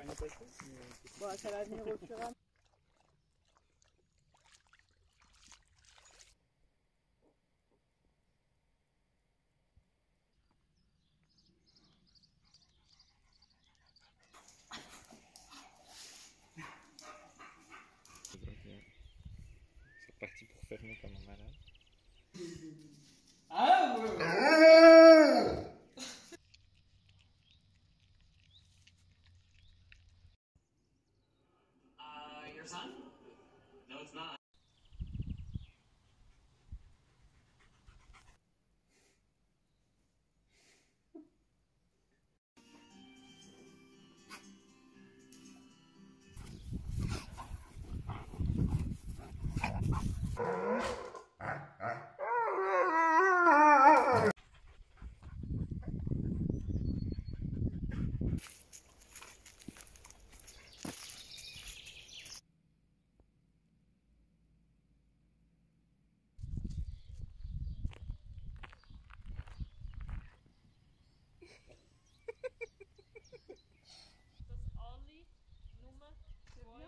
rien passé. Bon, ça va venir au fur et à mesure. C'est parti pour fermer comme un malade. Ah ouais your son? No, it's not. Ja.